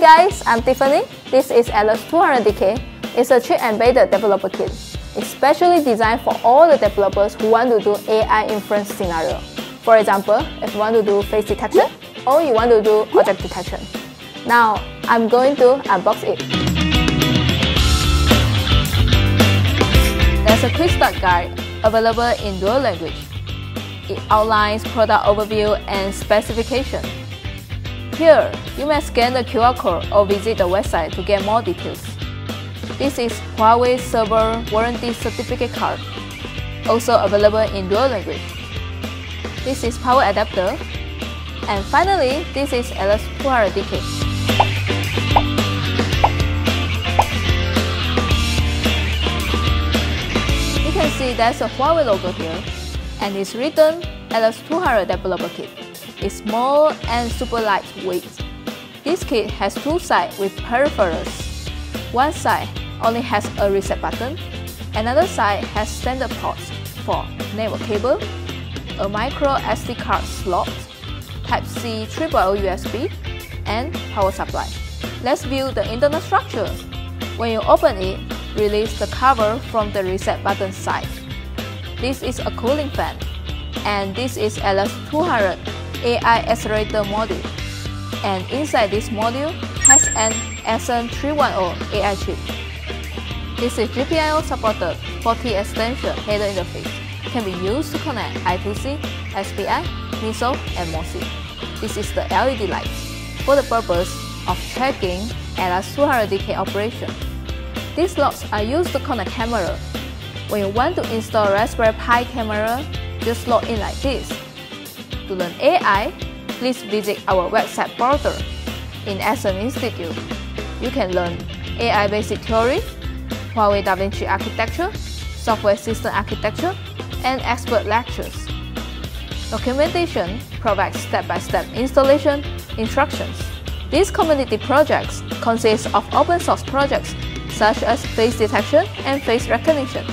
guys, I'm Tiffany. This is Atlas 200 DK. It's a chip-embedded developer kit. It's specially designed for all the developers who want to do AI inference scenario. For example, if you want to do face detection or you want to do object detection. Now, I'm going to unbox it. There's a quick start guide available in dual language. It outlines product overview and specification. Here, you may scan the QR code or visit the website to get more details. This is Huawei Server Warranty Certificate card, also available in dual language. This is power adapter. And finally, this is Atlas 200 DK. You can see there's a Huawei logo here, and it's written Atlas 200 Developer Kit. It's small and super lightweight. This kit has two sides with peripherals. One side only has a reset button, another side has standard ports for network cable, a micro SD card slot, Type-C triple USB, and power supply. Let's view the internal structure. When you open it, release the cover from the reset button side. This is a cooling fan, and this is Atlas 200 AI accelerator module. And inside this module has an Ascend 310 AI chip. This is GPIO supported 4T extension header interface. Can be used to connect I2C, SPI, MISO, and MOSI. This is the LED light for the purpose of tracking Atlas 200 DK operation. These slots are used to connect camera. When you want to install Raspberry Pi camera, just log in like this to learn AI, please visit our website portal. In Ascend Institute, you can learn AI basic theory, Huawei DaVinci architecture, software system architecture, and expert lectures. Documentation provides step-by-step -step installation instructions. These community projects consist of open source projects such as face detection and face recognition,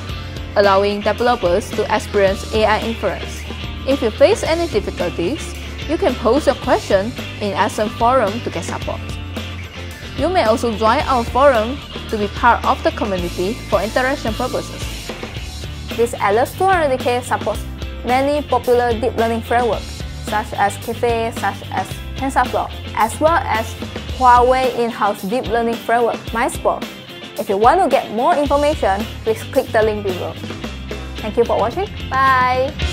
allowing developers to experience AI inference. If you face any difficulties, you can post your question in Ascend forum to get support. You may also join our forum to be part of the community for interaction purposes. This Atlas 200 DK supports many popular deep learning frameworks such as Caffe, such as TensorFlow, as well as Huawei in-house deep learning framework, MindSpore. If you want to get more information, please click the link below. Thank you for watching. Bye!